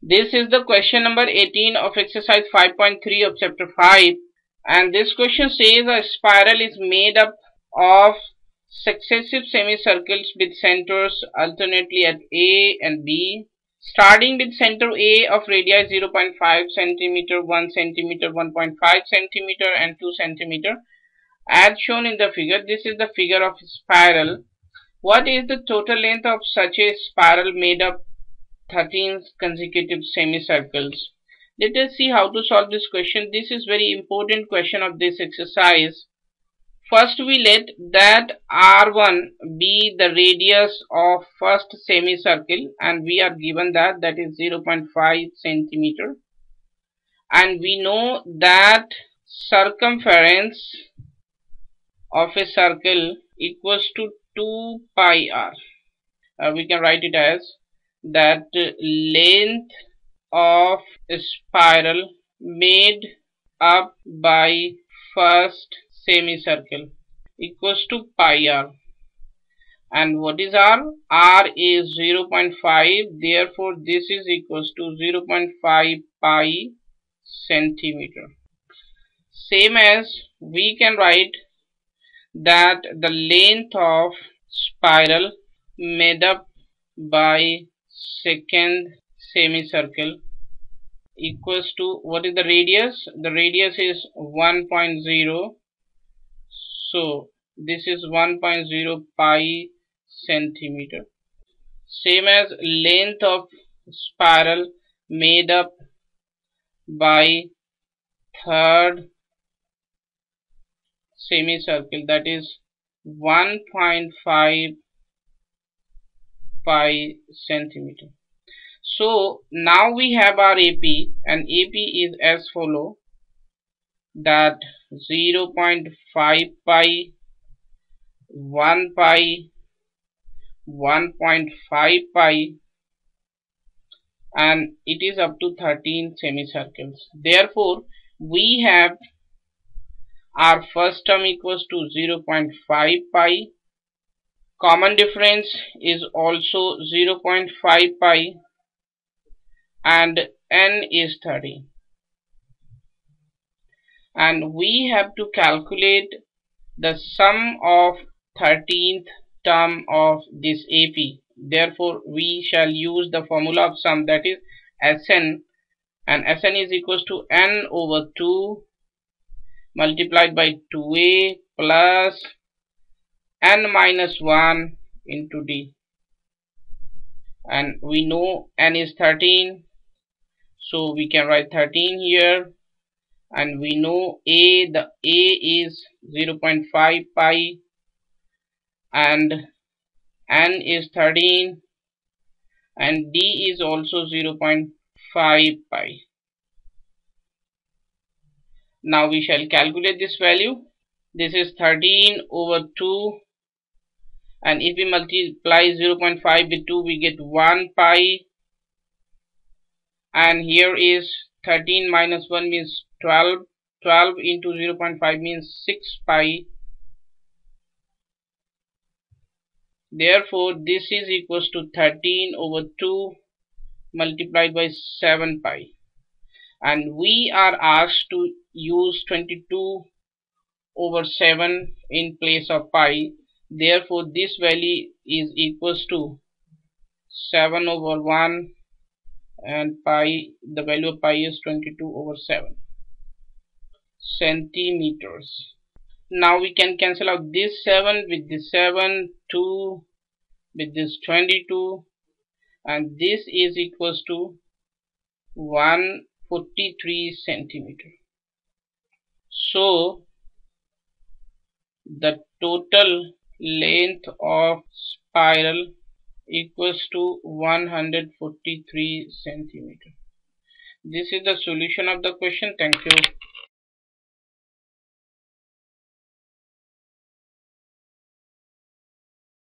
This is the question number 18 of exercise 5.3 of chapter 5 and this question says a spiral is made up of successive semicircles with centers alternately at A and B starting with center A of radii 0.5 cm, 1 cm, 1.5 cm and 2 cm as shown in the figure. This is the figure of spiral. What is the total length of such a spiral made up 13 consecutive semicircles. Let us see how to solve this question. This is very important question of this exercise. First we let that R1 be the radius of first semicircle and we are given that that is 0.5 centimeter and we know that circumference of a circle equals to 2 pi r. Uh, we can write it as that length of spiral made up by first semicircle equals to pi r. And what is r? R is 0.5 therefore this is equals to 0.5 pi centimeter. Same as we can write that the length of spiral made up by second semicircle equals to what is the radius? The radius is 1.0 so this is 1.0 pi centimeter. Same as length of spiral made up by third semicircle that is 1.5 pi centimeter. So now we have our AP and AP is as follow that 0 0.5 pi 1 pi 1.5 pi and it is up to 13 semicircles. Therefore we have our first term equals to 0.5 pi common difference is also 0.5 pi and n is 30 and we have to calculate the sum of 13th term of this AP therefore we shall use the formula of sum that is Sn. And Sn is equals to n over 2 multiplied by 2a plus n minus 1 into d. And we know n is 13 so we can write 13 here. And we know a the a is 0.5 pi and n is 13 and d is also 0.5 pi. Now we shall calculate this value. This is 13 over 2 and if we multiply 0.5 with 2 we get 1 pi. And here is 13 minus 1 means 12 12 into 0.5 means 6 pi. Therefore this is equals to 13 over 2 multiplied by 7 pi. And we are asked to use 22 over 7 in place of pi therefore this value is equals to 7 over 1 and pi the value of pi is 22 over 7 centimeters. Now we can cancel out this 7 with this 7 2 with this 22 and this is equals to 143 centimeter. So the total length of spiral equals to 143 centimeter. This is the solution of the question. Thank you